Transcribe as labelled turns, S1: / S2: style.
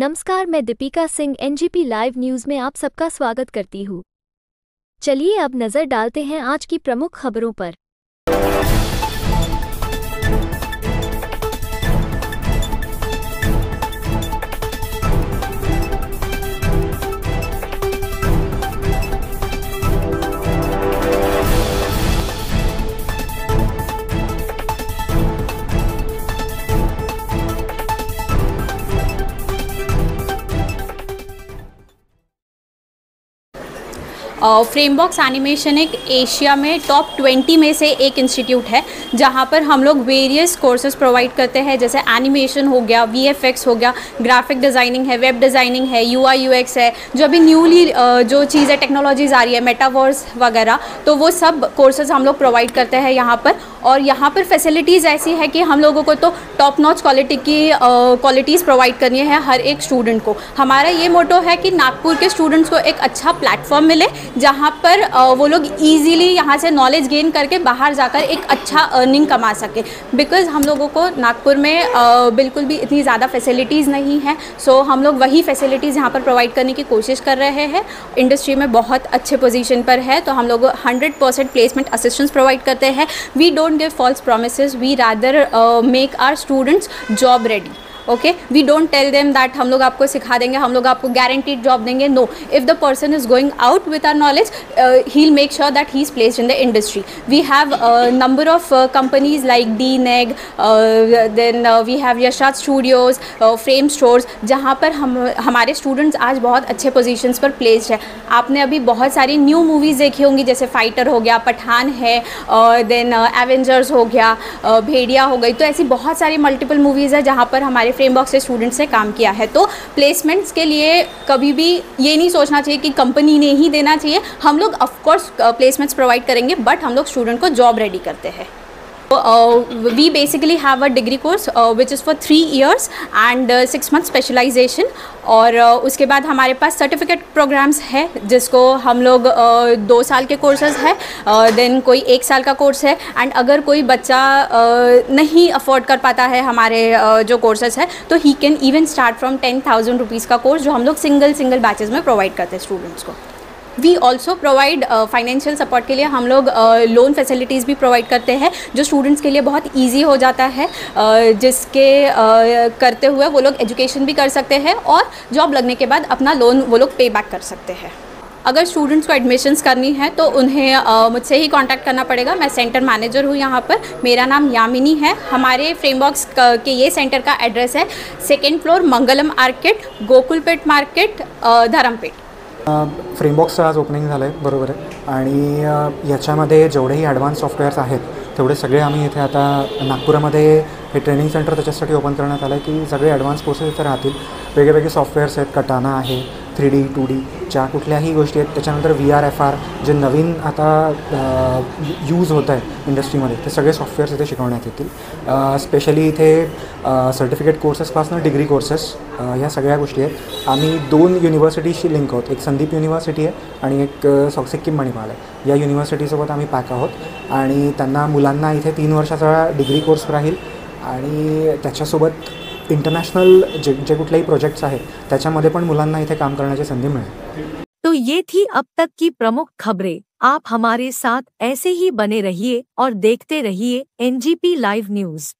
S1: नमस्कार, मैं Deepika Singh, NGP live news में आप सबका स्वागत करती हूँ। चलिए अब नज़र डालते हैं आज की प्रमुख खबरों पर।
S2: फ्रेमबॉक्स एनिमेशन एक एशिया में टॉप 20 में से एक इंस्टीट्यूट है, जहाँ पर हम लोग वेरियस कोर्सेज प्रोवाइड करते हैं, जैसे एनिमेशन हो गया वीएफएक्स हो गया ग्राफिक डिज़ाइनिंग है वेब डिज़ाइनिंग है यू आई है, जो अभी न्यूली जो चीज़ें टेक्नोलॉजीज़ आ रही है मेटावर्स वगैरह तो वो सब कोर्सेज हम लोग प्रोवाइड करते हैं यहाँ पर। और यहाँ पर फैसिलिटीज़ ऐसी है कि हम लोगों को तो टॉप नॉच क्वालिटी की क्वालिटीज़ प्रोवाइड करनी है हर एक स्टूडेंट को। हमारा ये मोटो है कि नागपुर के स्टूडेंट्स को एक अच्छा प्लेटफॉर्म मिले जहाँ पर वो लोग ईजीली यहाँ से नॉलेज गेन करके बाहर जाकर एक अच्छा अर्निंग कमा सके। बिकॉज़ हम लोगों को नागपुर में बिल्कुल भी इतनी ज़्यादा फैसिलिटीज़ नहीं है। सो हम लोग वही फैसिलिटीज़ यहाँ पर प्रोवाइड करने की कोशिश कर रहे हैं। इंडस्ट्री में बहुत अच्छे पोजीशन पर है तो हम लोग hundred percent placement assistance provide करते हैं। We don't give false promise we rather make our students job ready okay we don't tell them that हम लोग आपको सिखा देंगे, हम लोग आपको गारंटीड जॉब देंगे. No if the person is going out with our knowledge he make sure that he is placed in the industry we have number of companies like DNEG then we have यशाद studios frame stores जहाँ पर हम, हमारे students आज बहुत अच्छे position पर placed है. आपने अभी बहुत सारी न्यू मूवीज़ देखी होंगी, जैसे फाइटर हो गया, पठान है देन एवेंजर्स हो गया भेड़िया हो गई. तो ऐसी बहुत सारी मल्टीपल मूवीज़ है जहाँ पर हमारे फ्रेमबॉक्स से स्टूडेंट्स ने काम किया है। तो प्लेसमेंट्स के लिए कभी भी ये नहीं सोचना चाहिए कि कंपनी ने ही देना चाहिए। हम लोग ऑफकोर्स प्लेसमेंट्स प्रोवाइड करेंगे बट हम लोग स्टूडेंट को जॉब रेडी करते हैं। We basically have a degree course which is for three years and six month specialisation और uh, उसके बाद हमारे पास सर्टिफिकेट प्रोग्राम्स है जिसको हम लोग uh, दो साल के कोर्सेज है देन uh, कोई एक साल का कोर्स है। एंड अगर कोई बच्चा uh, नहीं अफोर्ड कर पाता है हमारे uh, जो कोर्सेज है तो he can even start from ten thousand rupees का कोर्स जो हम लोग सिंगल सिंगल बैचेज में प्रोवाइड करते हैं स्टूडेंट्स को। We also provide financial support के लिए हम लोग लोन uh, फैसिलिटीज़ भी प्रोवाइड करते हैं जो स्टूडेंट्स के लिए बहुत ईजी हो जाता है। Uh, जिसके uh, करते हुए वो लोग एजुकेशन भी कर सकते हैं और जॉब लगने के बाद अपना लोन वो लोग पे बैक कर सकते हैं। अगर स्टूडेंट्स को एडमिशन्स करनी है तो उन्हें मुझसे ही कांटेक्ट करना पड़ेगा। मैं सेंटर मैनेजर हूँ यहाँ पर। मेरा नाम यामिनी है। हमारे फ्रेमबॉक्स के ये सेंटर का एड्रेस है। Second floor Mangalam market Gokulpeth market Dharampeth.
S3: फ्रेमबॉक्सचं आज ओपनिंग झालं आहे बरोबर आहे. आणि याच्यामध्ये जेवढेही ॲडव्हान्स सॉफ्टवेअर्स आहेत तेवढे सगळे आम्ही इथे आता नागपुरामध्ये हे ट्रेनिंग सेंटर त्याच्यासाठी ओपन करण्यात आलं आहे की सगळे ॲडव्हान्स कोर्सेस इथे राहतील. वेगवेगळे सॉफ्टवेअर्स आहेत कटाना आहे थ्री डी टू डीच्या कुठल्याही गोष्टी आहेत त्याच्यानंतर व्ही आर एफ आर जे नवीन आता यूज होत आहे इंडस्ट्रीमध्ये ते सगळे सॉफ्टवेअर्स इथे शिकवण्यात येतील. स्पेशली इथे सर्टिफिकेट कोर्सेसपासून डिग्री कोर्सेस ह्या सगळ्या गोष्टी आहेत. आम्ही दोन युनिव्हर्सिटीशी लिंक आहोत. एक संदीप युनिव्हर्सिटी आहे आणि एक सिक्कीम मणिमाल आहे. या युनिव्हर्सिटीसोबत आम्ही पॅक आहोत आणि त्यांना मुलांना इथे तीन वर्षाचा डिग्री कोर्स राहील आणि त्याच्यासोबत इंटरनेशनल जे जे कुठलेही प्रोजेक्ट्स आहेत, त्याच्यामध्ये पण मुलांना इथे काम करण्याची संधी मिळेल.
S4: तो ये थी अब तक की प्रमुख खबरें। आप हमारे साथ ऐसे ही बने रहिए और देखते रहिए एनजीपी लाइव न्यूज़